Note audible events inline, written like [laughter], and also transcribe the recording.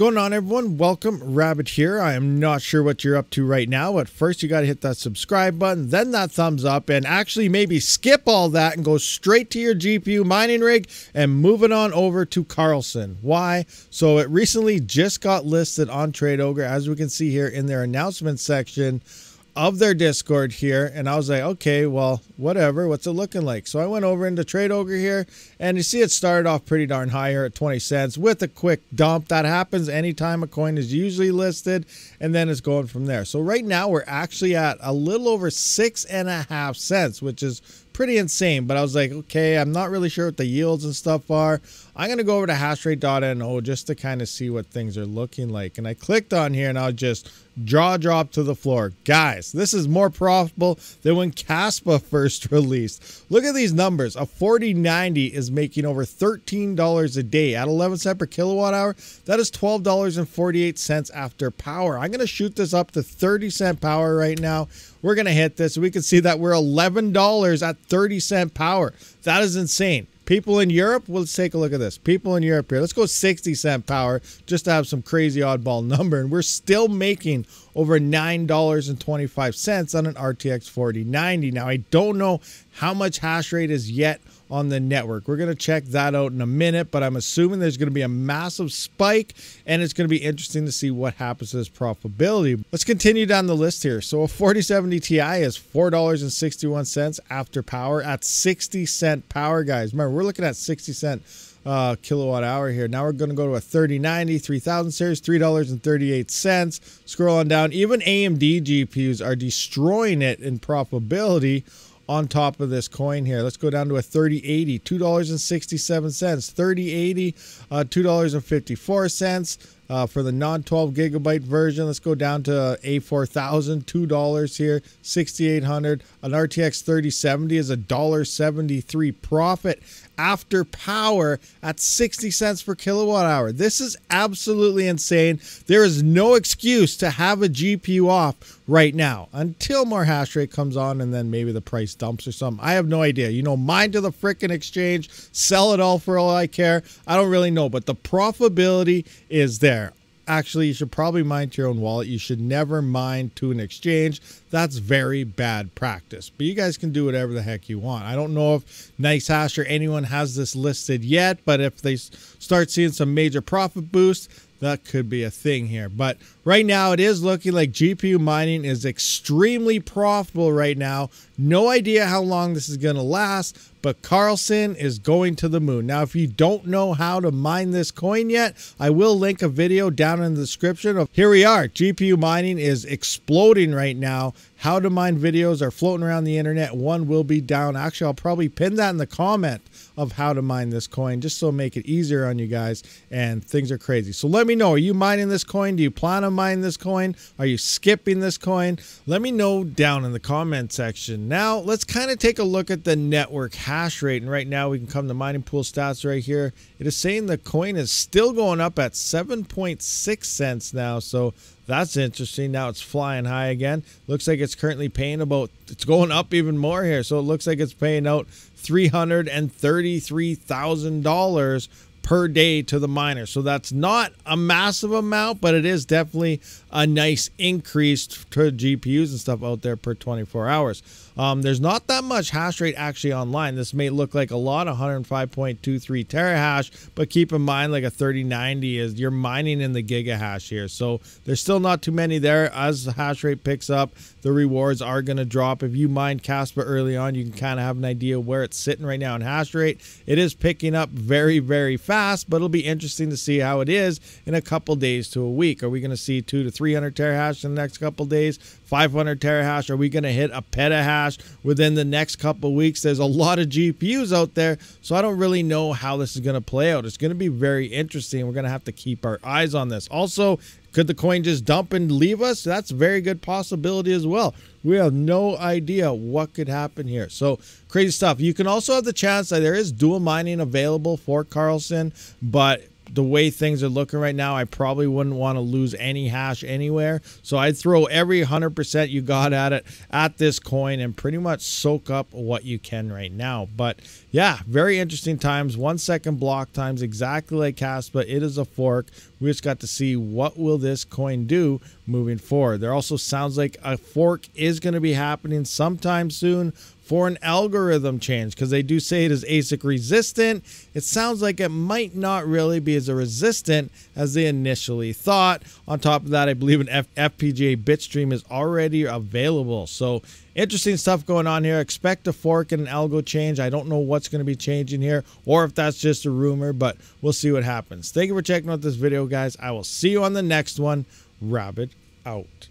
going on, everyone? Welcome, Rabid here. I am not sure what you're up to right now, but first you got to hit that subscribe button, then that thumbs up, and actually maybe skip all that and go straight to your GPU mining rig and move it on over to Karlsen. Why? So it recently just got listed on TradeOgre, as we can see here in their announcement section of their Discord here, and I was like, okay, well, whatever. What's it looking like? So I went over into TradeOgre here, and you see it started off pretty darn high here at 20 cents with a quick dump. That happens anytime a coin is usually listed, and then it's going from there. So right now we're actually at a little over six and a half cents, which is pretty insane. But I was like, okay, I'm not really sure what the yields and stuff are. I'm going to go over to hashrate.no just to kind of see what things are looking like. And I clicked on here and I'll just jaw drop to the floor. Guys, this is more profitable than when Kaspa [laughs] first released. Look at these numbers. A 4090 is making over $13 a day at 11 cents per kilowatt hour. That is $12.48 after power. I'm going to shoot this up to 30 cent power right now. We're going to hit this. We can see that we're $11 at 30 cent power. That is insane. People in Europe, well, let's take a look at this. People in Europe here, let's go 60 cent power just to have some crazy oddball number. And we're still making over $9.25 on an RTX 4090. Now, I don't know how much hash rate is yet on the network. We're going to check that out in a minute, but I'm assuming there's going to be a massive spike and it's going to be interesting to see what happens to this profitability. Let's continue down the list here. So a 4070 Ti is $4.61 after power at 60 cent power, guys. Remember, we're looking at 60 cent uh, kilowatt hour here. Now we're going to go to a 3090 3000 series, $3.38. Scroll on down. Even AMD GPUs are destroying it in profitability on top of this coin here. Let's go down to a 3080, $2.67. 3080, uh, $2.54. Uh, for the non 12 gigabyte version, let's go down to A4000, $2 here, 6800 An RTX 3070 is a $1.73 profit after power at 60 cents per kilowatt hour. This is absolutely insane. There is no excuse to have a GPU off right now until more hash rate comes on and then maybe the price dumps or something. I have no idea. You know, mine to the freaking exchange, sell it all for all I care. I don't really know, but the profitability is there actually you should probably mine to your own wallet. You should never mine to an exchange. That's very bad practice. But you guys can do whatever the heck you want. I don't know if NiceHash or anyone has this listed yet, but if they start seeing some major profit boost, that could be a thing here. But right now, it is looking like GPU mining is extremely profitable right now. No idea how long this is going to last, but Karlsen is going to the moon. Now, if you don't know how to mine this coin yet, I will link a video down in the description of here we are. GPU mining is exploding right now. How to mine videos are floating around the internet. One will be down. Actually, I'll probably pin that in the comment of how to mine this coin just so make it easier on you guys and things are crazy. So let me know, are you mining this coin? Do you plan on mining this coin? Are you skipping this coin? Let me know down in the comment section. Now, let's kind of take a look at the network hash rate. And right now we can come to mining pool stats right here. It is saying the coin is still going up at 7.6 cents now. So that's interesting. Now it's flying high again. Looks like it's currently paying about, it's going up even more here. So it looks like it's paying out $333,000 per day to the miner. So that's not a massive amount, but it is definitely a nice increase to GPUs and stuff out there per 24 hours. Um, there's not that much hash rate actually online. This may look like a lot, 105.23 terahash, but keep in mind like a 3090 is you're mining in the gigahash here. So there's still not too many there. As the hash rate picks up, the rewards are going to drop. If you mine Kaspa early on, you can kind of have an idea where it's sitting right now in hash rate. It is picking up very, very fast, but it'll be interesting to see how it is in a couple days to a week. Are we going to see two to 300 terahash in the next couple days? 500 terahash? Are we going to hit a petahash within the next couple weeks? There's a lot of GPUs out there, so I don't really know how this is going to play out. It's going to be very interesting. We're going to have to keep our eyes on this. Also, could the coin just dump and leave us? That's a very good possibility as well. We have no idea what could happen here. So crazy stuff. You can also have the chance that there is dual mining available for Karlsen, but the way things are looking right now, I probably wouldn't want to lose any hash anywhere. So I'd throw every 100% you got at it at this coin and pretty much soak up what you can right now. But yeah, very interesting times. One second block times, exactly like Kaspa. It is a fork. We just got to see what will this coin do moving forward. There also sounds like a fork is going to be happening sometime soon for an algorithm change because they do say it is ASIC resistant. It sounds like it might not really be as resistant as they initially thought. On top of that, I believe an F- FPGA bitstream is already available. So interesting stuff going on here. Expect a fork and an algo change. I don't know what's going to be changing here or if that's just a rumor, but we'll see what happens. Thank you for checking out this video, guys. I will see you on the next one. Rabid out.